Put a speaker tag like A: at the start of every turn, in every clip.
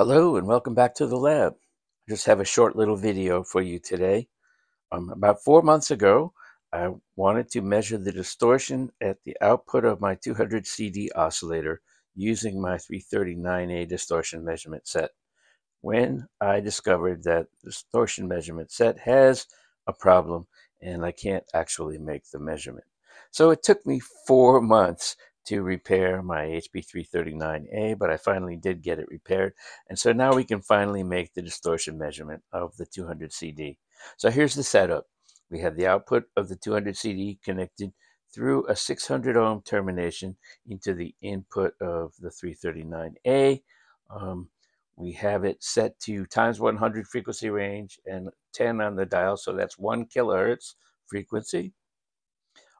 A: Hello and welcome back to the lab. I just have a short little video for you today. Um, about four months ago, I wanted to measure the distortion at the output of my 200 CD oscillator using my 339A distortion measurement set. When I discovered that the distortion measurement set has a problem and I can't actually make the measurement. So it took me four months to repair my HP339A, but I finally did get it repaired. And so now we can finally make the distortion measurement of the 200 CD. So here's the setup. We have the output of the 200 CD connected through a 600 ohm termination into the input of the 339A. Um, we have it set to times 100 frequency range and 10 on the dial, so that's one kilohertz frequency.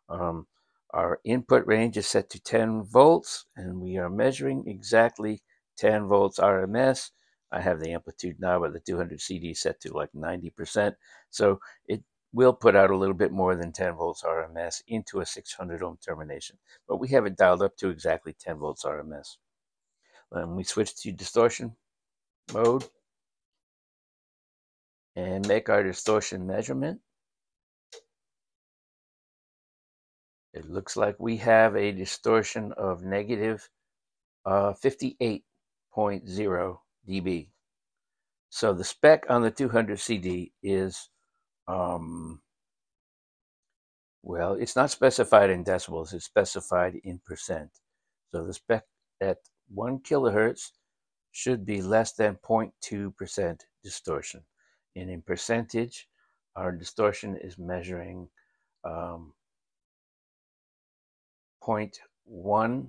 A: Um, our input range is set to 10 volts, and we are measuring exactly 10 volts RMS. I have the amplitude knob of the 200 CD set to like 90%, so it will put out a little bit more than 10 volts RMS into a 600 ohm termination, but we have it dialed up to exactly 10 volts RMS. When we switch to distortion mode and make our distortion measurement. It looks like we have a distortion of negative uh, 58.0 dB. So the spec on the 200 CD is, um, well, it's not specified in decibels, it's specified in percent. So the spec at 1 kilohertz should be less than 0.2% distortion. And in percentage, our distortion is measuring um, 0.11,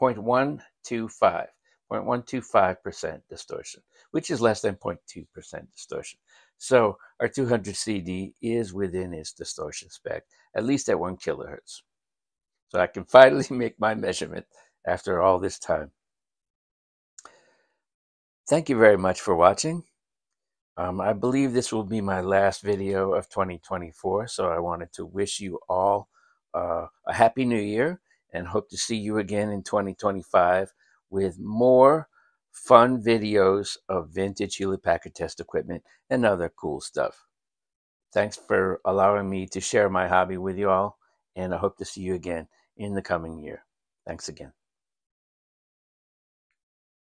A: 0.125, 0.125% distortion, which is less than 0.2% distortion. So our 200 CD is within its distortion spec, at least at one kilohertz. So I can finally make my measurement after all this time. Thank you very much for watching. Um, I believe this will be my last video of 2024, so I wanted to wish you all uh, a happy new year and hope to see you again in 2025 with more fun videos of vintage Hewlett Packard test equipment and other cool stuff. Thanks for allowing me to share my hobby with you all, and I hope to see you again in the coming year. Thanks again.